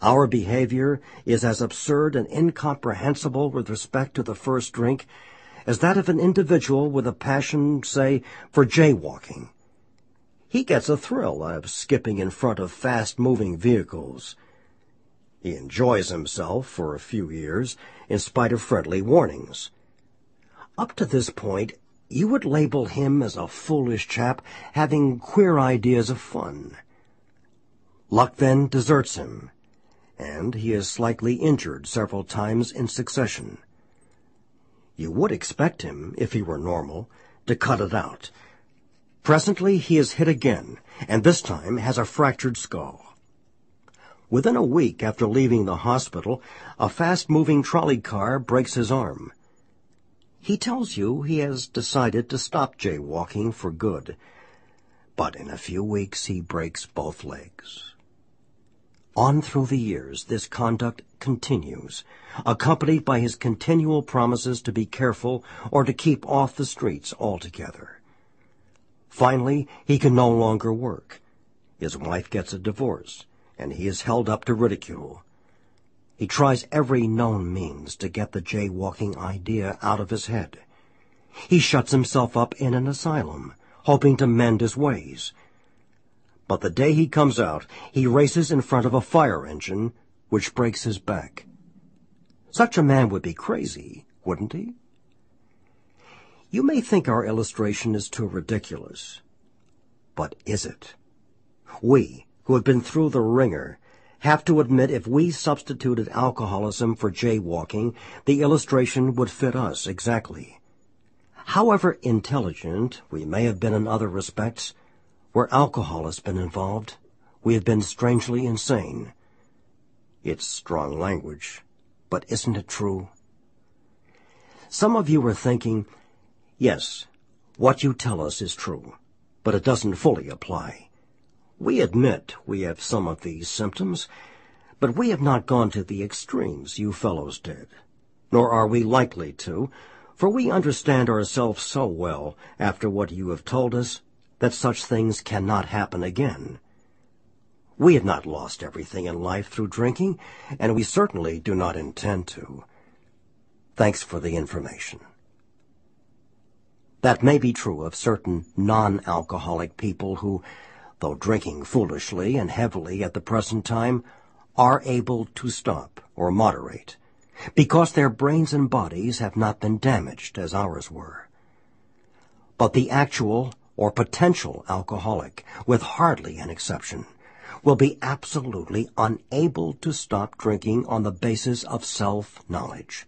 Our behavior is as absurd and incomprehensible with respect to the first drink as that of an individual with a passion, say, for jaywalking. He gets a thrill out of skipping in front of fast-moving vehicles. He enjoys himself for a few years, in spite of friendly warnings. Up to this point, you would label him as a foolish chap having queer ideas of fun. Luck then deserts him, and he is slightly injured several times in succession. You would expect him, if he were normal, to cut it out. Presently he is hit again, and this time has a fractured skull. Within a week after leaving the hospital, a fast-moving trolley car breaks his arm. He tells you he has decided to stop jaywalking for good, but in a few weeks he breaks both legs. On through the years, this conduct continues, accompanied by his continual promises to be careful or to keep off the streets altogether. Finally, he can no longer work. His wife gets a divorce, and he is held up to ridicule. He tries every known means to get the jaywalking idea out of his head. He shuts himself up in an asylum, hoping to mend his ways, but the day he comes out, he races in front of a fire engine, which breaks his back. Such a man would be crazy, wouldn't he? You may think our illustration is too ridiculous. But is it? We, who have been through the wringer, have to admit if we substituted alcoholism for jaywalking, the illustration would fit us exactly. However intelligent we may have been in other respects, where alcohol has been involved, we have been strangely insane. It's strong language, but isn't it true? Some of you are thinking, yes, what you tell us is true, but it doesn't fully apply. We admit we have some of these symptoms, but we have not gone to the extremes you fellows did, nor are we likely to, for we understand ourselves so well after what you have told us that such things cannot happen again. We have not lost everything in life through drinking, and we certainly do not intend to. Thanks for the information. That may be true of certain non-alcoholic people who, though drinking foolishly and heavily at the present time, are able to stop or moderate, because their brains and bodies have not been damaged as ours were. But the actual or potential alcoholic, with hardly an exception, will be absolutely unable to stop drinking on the basis of self-knowledge.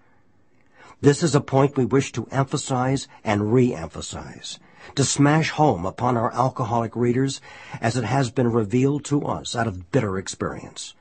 This is a point we wish to emphasize and re-emphasize, to smash home upon our alcoholic readers as it has been revealed to us out of bitter experience.